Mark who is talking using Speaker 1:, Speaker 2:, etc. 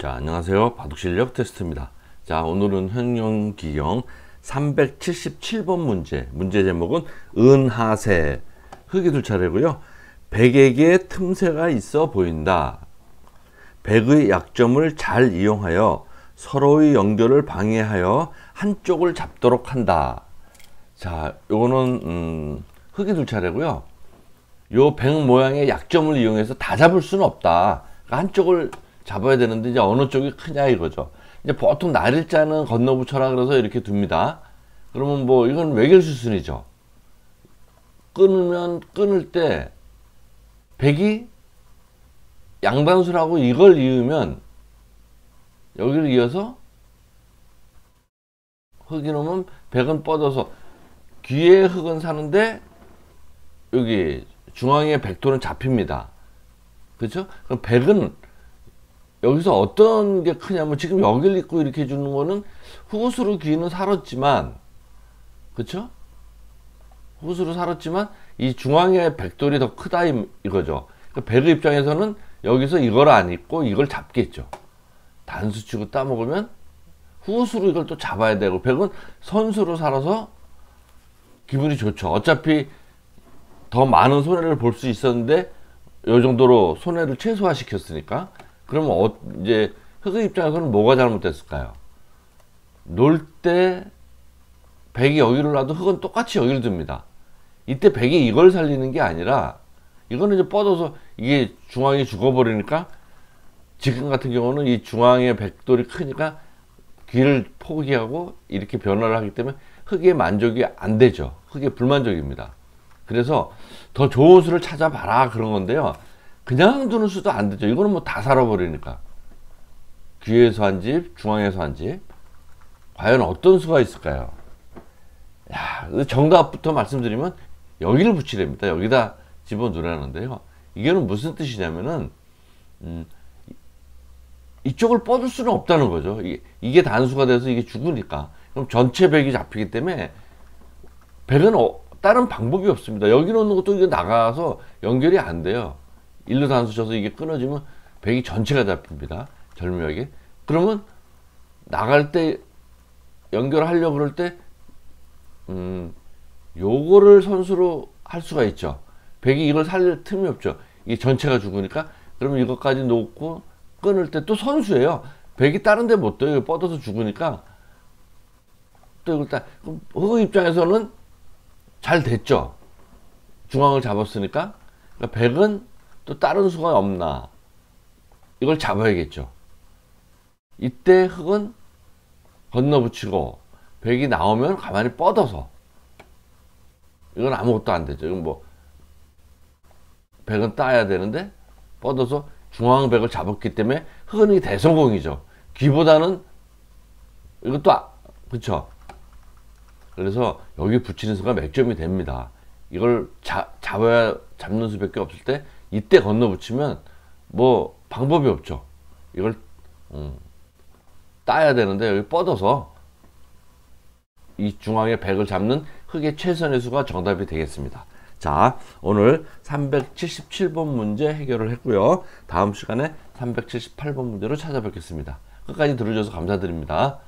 Speaker 1: 자, 안녕하세요. 바둑실력 테스트입니다. 자, 오늘은 현영기경 377번 문제. 문제 제목은 은하세. 흙이 둘 차례고요. 백에게 틈새가 있어 보인다. 백의 약점을 잘 이용하여 서로의 연결을 방해하여 한쪽을 잡도록 한다. 자, 요거는 음, 흙이 둘 차례고요. 요 백 모양의 약점을 이용해서 다 잡을 수는 없다. 그러니까 한쪽을 잡아야 되는데 이제 어느 쪽이 크냐 이거죠. 이제 보통 날일자는 건너붙여라 그래서 이렇게 둡니다. 그러면 뭐 이건 외결 수순이죠. 끊으면 끊을 때 백이 양단수라고 이걸 이으면 여기를 이어서 흙이 놓으면 백은 뻗어서 귀에 흙은 사는데 여기 중앙에 백도는 잡힙니다. 그렇죠? 그럼 백은 여기서 어떤 게 크냐면 지금 여기를 입고 이렇게 주는 거는 후수로 귀는 살았지만 그쵸? 후수로 살았지만 이 중앙의 백돌이 더 크다 이거죠. 그러니까 백의 입장에서는 여기서 이걸 안 입고 이걸 잡겠죠. 단수 치고 따먹으면 후수로 이걸 또 잡아야 되고 백은 선수로 살아서 기분이 좋죠. 어차피 더 많은 손해를 볼 수 있었는데 이 정도로 손해를 최소화시켰으니까 그러면 어, 이제 흑의 입장에서는 뭐가 잘못됐을까요? 놀 때 백이 여기를 놔도 흑은 똑같이 여기를 듭니다. 이때 백이 이걸 살리는 게 아니라 이거는 이제 뻗어서 이게 중앙이 죽어버리니까 지금 같은 경우는 이 중앙의 백돌이 크니까 귀를 포기하고 이렇게 변화를 하기 때문에 흑의 만족이 안 되죠. 흑의 불만족입니다. 그래서 더 좋은 수를 찾아봐라 그런 건데요. 그냥 두는 수도 안 되죠. 이거는 뭐 다 살아버리니까. 귀에서 한 집, 중앙에서 한 집. 과연 어떤 수가 있을까요? 야, 정답부터 말씀드리면 여기를 붙이랍니다. 여기다 집어넣으라는데요. 이게는 무슨 뜻이냐면은, 음, 이쪽을 뻗을 수는 없다는 거죠. 이게, 이게 단수가 돼서 이게 죽으니까. 그럼 전체 백이 잡히기 때문에 백은 어, 다른 방법이 없습니다. 여기 놓는 것도 이게 나가서 연결이 안 돼요. 일로 단수 쳐서 이게 끊어지면 백이 전체가 잡힙니다. 절묘하게. 그러면 나갈 때 연결하려고 그럴 때, 음, 요거를 선수로 할 수가 있죠. 백이 이걸 살릴 틈이 없죠. 이게 전체가 죽으니까. 그러면 이것까지 놓고 끊을 때 또 선수예요. 백이 다른 데 못 떠요. 뻗어서 죽으니까. 또 이걸 딱, 흑 입장에서는 잘 됐죠. 중앙을 잡았으니까. 그러니까 백은 또 다른 수가 없나. 이걸 잡아야겠죠. 이때 흙은 건너붙이고 백이 나오면 가만히 뻗어서. 이건 아무것도 안 되죠. 이건 뭐 백은 따야 되는데 뻗어서 중앙백을 잡았기 때문에 흙은 대성공이죠. 귀보다는 이것도 아, 그쵸? 그래서 여기 붙이는 수가 몇 점이 됩니다. 이걸 자, 잡아야 잡는 수밖에 없을 때 이때 건너붙이면 뭐 방법이 없죠. 이걸 음, 따야 되는데 여기 뻗어서 이 중앙에 백을 잡는 흙의 최선의 수가 정답이 되겠습니다. 자, 오늘 377번 문제 해결을 했고요. 다음 시간에 378번 문제로 찾아뵙겠습니다. 끝까지 들어줘서 감사드립니다.